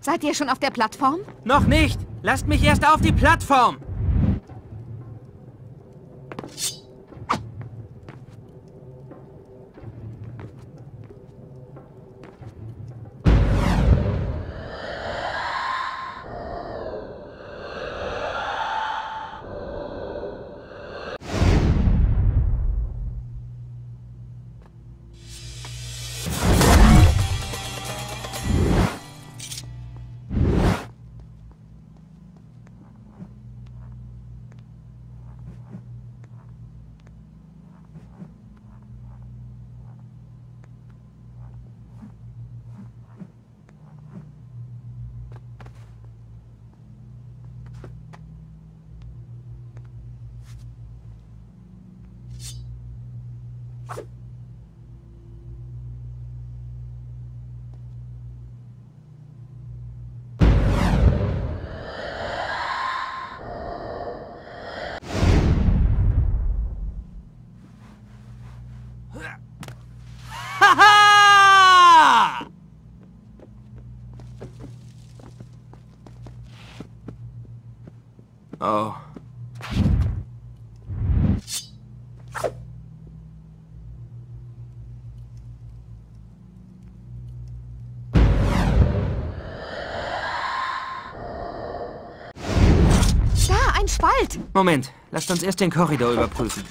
Seid ihr schon auf der Plattform? Noch nicht! Lasst mich erst auf die Plattform! Oh. Spalt! Moment, lasst uns erst den Korridor überprüfen.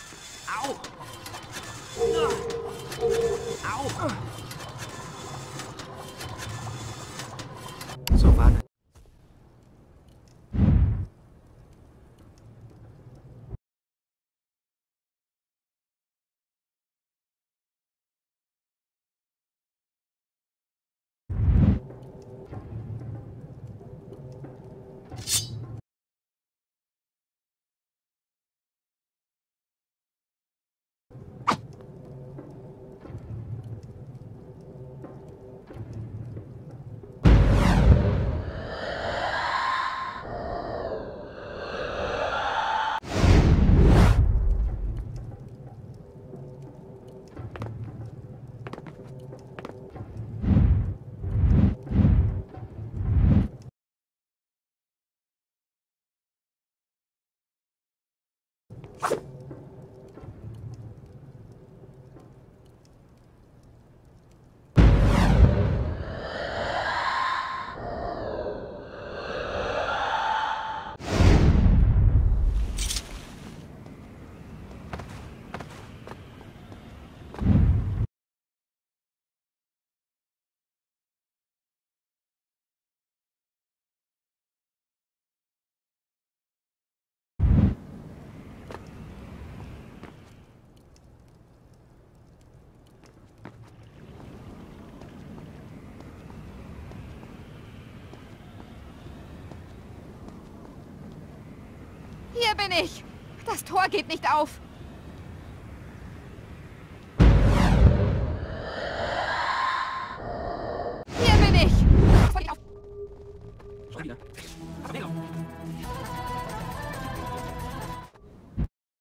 Au! Au! So, warte. Hier bin? Das Tor geht nicht auf. Hier bin ich.